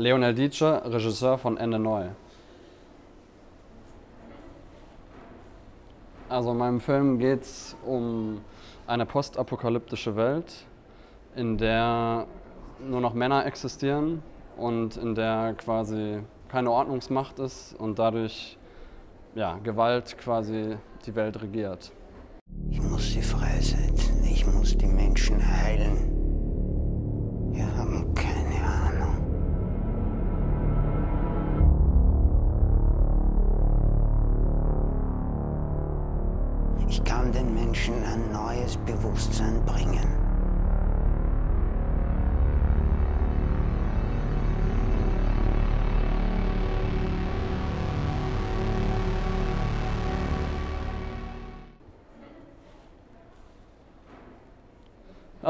Leonel Dietsche, Regisseur von Ende Neu. Also in meinem Film geht es um eine postapokalyptische Welt, in der nur noch Männer existieren und in der quasi keine Ordnungsmacht ist und dadurch ja, Gewalt quasi die Welt regiert. Ich muss sie freisetzen, ich muss die Menschen heilen. Menschen ein neues Bewusstsein bringen.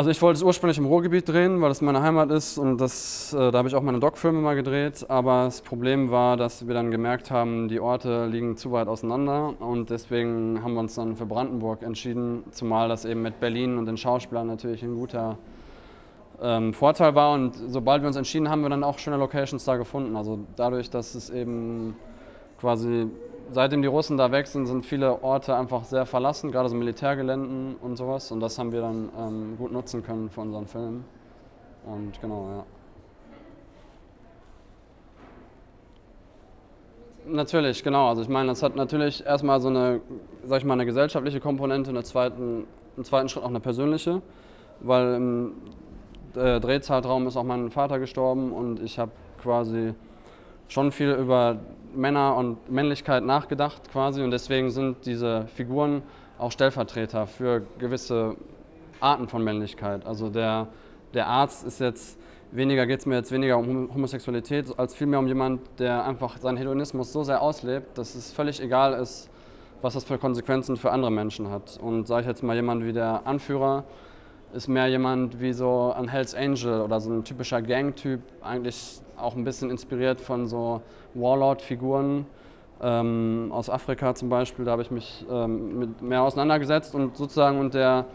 Also ich wollte es ursprünglich im Ruhrgebiet drehen, weil das meine Heimat ist und das, äh, da habe ich auch meine Doc-Filme mal gedreht. Aber das Problem war, dass wir dann gemerkt haben, die Orte liegen zu weit auseinander und deswegen haben wir uns dann für Brandenburg entschieden, zumal das eben mit Berlin und den Schauspielern natürlich ein guter ähm, Vorteil war. Und sobald wir uns entschieden haben, haben wir dann auch schöne Locations da gefunden. Also dadurch, dass es eben quasi seitdem die Russen da weg sind, sind viele Orte einfach sehr verlassen, gerade so Militärgeländen und sowas. Und das haben wir dann ähm, gut nutzen können für unseren Film. Und genau, ja. Natürlich, genau. Also ich meine, das hat natürlich erstmal so eine, sag ich mal, eine gesellschaftliche Komponente, eine zweiten, einen zweiten Schritt auch eine persönliche, weil im äh, Drehzeitraum ist auch mein Vater gestorben und ich habe quasi schon viel über Männer und Männlichkeit nachgedacht quasi und deswegen sind diese Figuren auch Stellvertreter für gewisse Arten von Männlichkeit. Also der, der Arzt ist jetzt weniger, geht es mir jetzt weniger um Homosexualität, als vielmehr um jemand, der einfach seinen Hedonismus so sehr auslebt, dass es völlig egal ist, was das für Konsequenzen für andere Menschen hat. Und sage ich jetzt mal jemand wie der Anführer, ist mehr jemand wie so ein Hells Angel oder so ein typischer Gang-Typ, eigentlich auch ein bisschen inspiriert von so Warlord-Figuren ähm, aus Afrika zum Beispiel. Da habe ich mich ähm, mit mehr auseinandergesetzt und sozusagen und der,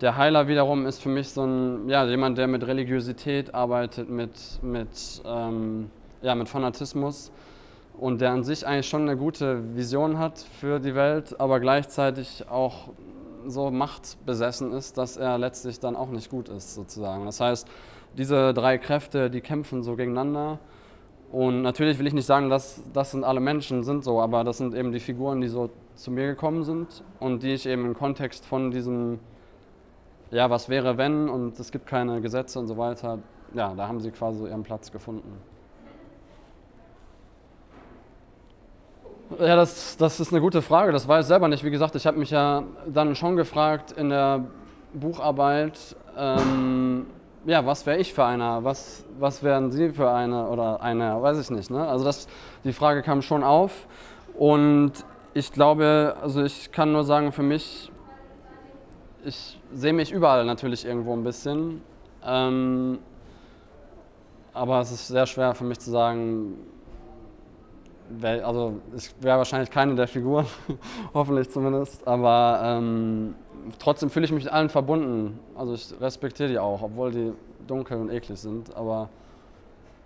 der Heiler wiederum ist für mich so ein, ja, jemand, der mit Religiosität arbeitet, mit, mit, ähm, ja, mit Fanatismus und der an sich eigentlich schon eine gute Vision hat für die Welt, aber gleichzeitig auch so machtbesessen ist, dass er letztlich dann auch nicht gut ist, sozusagen. Das heißt, diese drei Kräfte, die kämpfen so gegeneinander. Und natürlich will ich nicht sagen, dass das sind alle Menschen sind so, aber das sind eben die Figuren, die so zu mir gekommen sind und die ich eben im Kontext von diesem, ja, was wäre wenn und es gibt keine Gesetze und so weiter, ja, da haben sie quasi ihren Platz gefunden. Ja, das, das ist eine gute Frage. Das weiß ich selber nicht. Wie gesagt, ich habe mich ja dann schon gefragt in der Bucharbeit, ähm, ja, was wäre ich für einer? Was, was wären Sie für eine oder einer? Weiß ich nicht. Ne? Also das, die Frage kam schon auf. Und ich glaube, also ich kann nur sagen, für mich, ich sehe mich überall natürlich irgendwo ein bisschen. Ähm, aber es ist sehr schwer für mich zu sagen, also ich wäre wahrscheinlich keine der Figuren, hoffentlich zumindest, aber ähm, trotzdem fühle ich mich mit allen verbunden. Also ich respektiere die auch, obwohl die dunkel und eklig sind, aber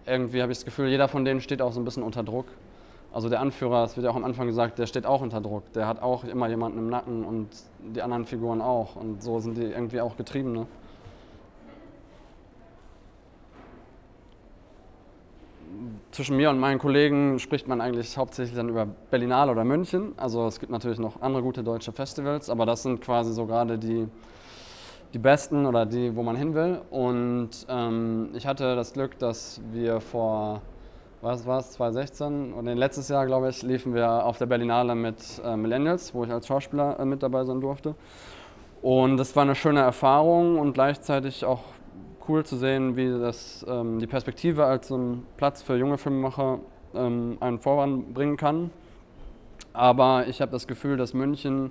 irgendwie habe ich das Gefühl, jeder von denen steht auch so ein bisschen unter Druck. Also der Anführer, das wird ja auch am Anfang gesagt, der steht auch unter Druck. Der hat auch immer jemanden im Nacken und die anderen Figuren auch. Und so sind die irgendwie auch getrieben. Ne? Zwischen mir und meinen Kollegen spricht man eigentlich hauptsächlich dann über Berlinale oder München. Also es gibt natürlich noch andere gute deutsche Festivals, aber das sind quasi so gerade die, die besten oder die, wo man hin will. Und ähm, ich hatte das Glück, dass wir vor, was war es, 2016 oder letztes Jahr, glaube ich, liefen wir auf der Berlinale mit äh, Millennials, wo ich als Schauspieler äh, mit dabei sein durfte. Und das war eine schöne Erfahrung und gleichzeitig auch cool zu sehen, wie das ähm, die Perspektive als so ein Platz für junge Filmemacher ähm, einen voranbringen kann. Aber ich habe das Gefühl, dass München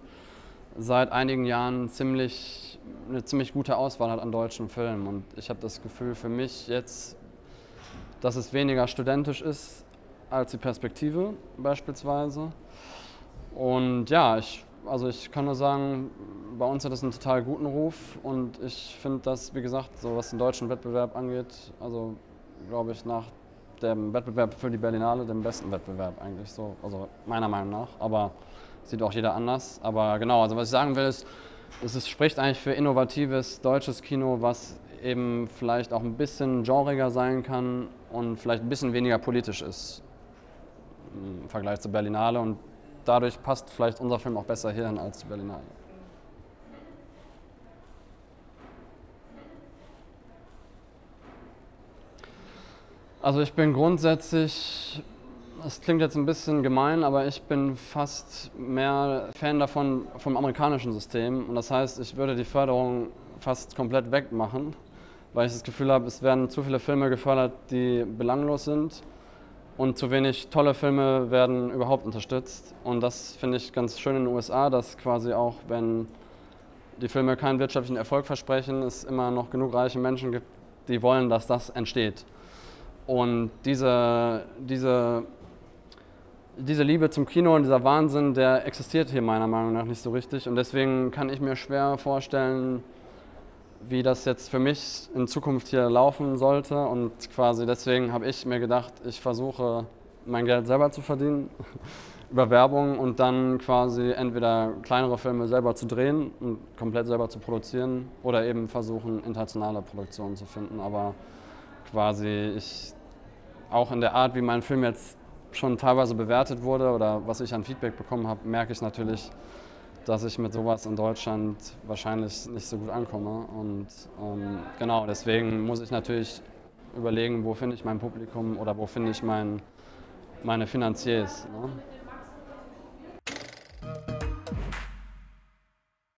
seit einigen Jahren ziemlich, eine ziemlich gute Auswahl hat an deutschen Filmen. Und ich habe das Gefühl für mich jetzt, dass es weniger studentisch ist als die Perspektive beispielsweise. Und ja, ich also ich kann nur sagen, bei uns hat es einen total guten Ruf und ich finde das, wie gesagt, so was den deutschen Wettbewerb angeht, also glaube ich nach dem Wettbewerb für die Berlinale den besten Wettbewerb eigentlich so, also meiner Meinung nach. Aber sieht auch jeder anders. Aber genau, also was ich sagen will ist, es ist, spricht eigentlich für innovatives deutsches Kino, was eben vielleicht auch ein bisschen genreiger sein kann und vielleicht ein bisschen weniger politisch ist im Vergleich zur Berlinale. Und dadurch passt vielleicht unser Film auch besser hierhin als die Berlinale. Also ich bin grundsätzlich, das klingt jetzt ein bisschen gemein, aber ich bin fast mehr Fan davon vom amerikanischen System. Und das heißt, ich würde die Förderung fast komplett wegmachen, weil ich das Gefühl habe, es werden zu viele Filme gefördert, die belanglos sind und zu wenig tolle Filme werden überhaupt unterstützt. Und das finde ich ganz schön in den USA, dass quasi auch, wenn die Filme keinen wirtschaftlichen Erfolg versprechen, es immer noch genug reiche Menschen gibt, die wollen, dass das entsteht. Und diese, diese, diese Liebe zum Kino und dieser Wahnsinn, der existiert hier meiner Meinung nach nicht so richtig. Und deswegen kann ich mir schwer vorstellen, wie das jetzt für mich in Zukunft hier laufen sollte. Und quasi deswegen habe ich mir gedacht, ich versuche mein Geld selber zu verdienen über Werbung und dann quasi entweder kleinere Filme selber zu drehen und komplett selber zu produzieren oder eben versuchen, internationale Produktionen zu finden. Aber quasi ich auch in der Art, wie mein Film jetzt schon teilweise bewertet wurde oder was ich an Feedback bekommen habe, merke ich natürlich, dass ich mit sowas in Deutschland wahrscheinlich nicht so gut ankomme. Und ähm, genau, deswegen muss ich natürlich überlegen, wo finde ich mein Publikum oder wo finde ich mein, meine Finanziers. Ne?